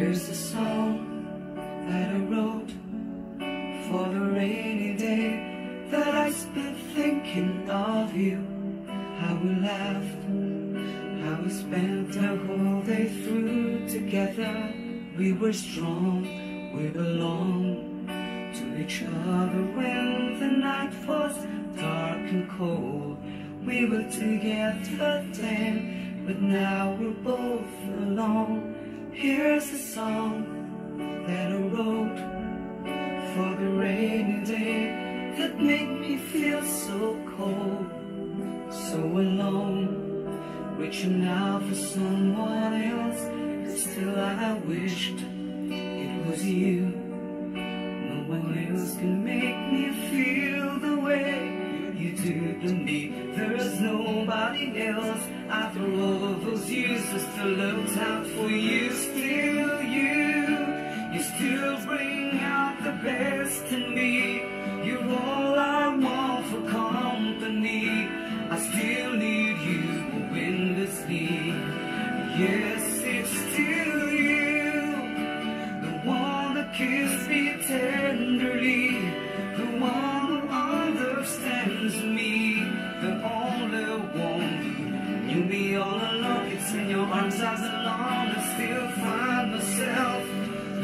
Here's a song that I wrote for the rainy day that I spent thinking of you. How we laughed, how we spent the whole day through together. We were strong, we belonged to each other when the night was dark and cold. We were together then, but now we're both alone. Here's a song that I wrote for the rainy day that made me feel so cold, so alone. Reaching out for someone else, still I wished it was you. No one else can make else after all those I still looked out for you. Still knew me all alone, It's in your arms I belong. I still find myself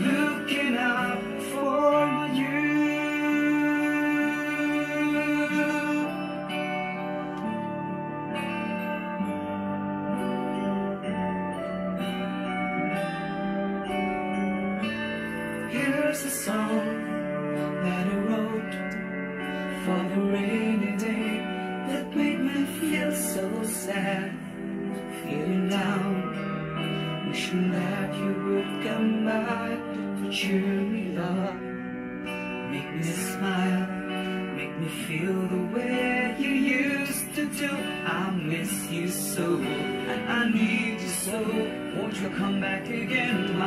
looking out for you. Here's a song that I wrote for the rainy would come by to cheer me up, make me smile, make me feel the way you used to do. I miss you so, and I need you so. Won't you come back again?